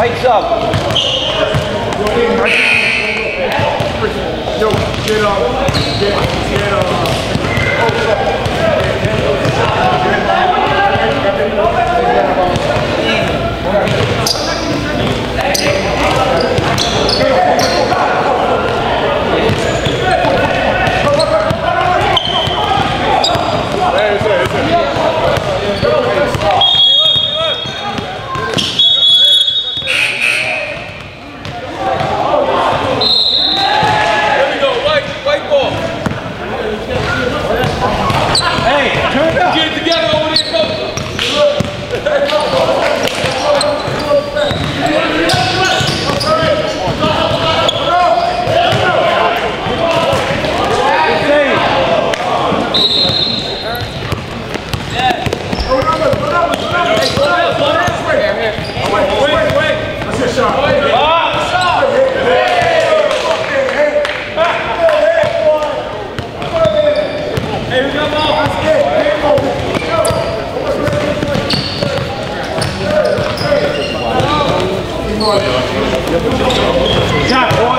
Lights up. Yo, get up. Get, get up. год. Так, вот,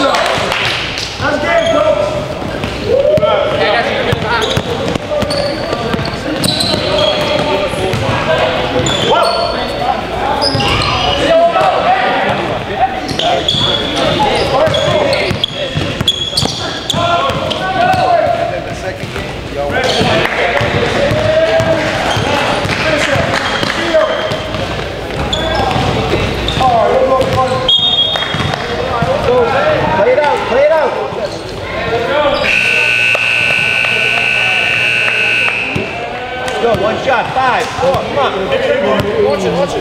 Shot. Shot. D up. Five, five, five, five. Play it out, play it out. Go, one shot, five, four, come on. Watch it, watch it.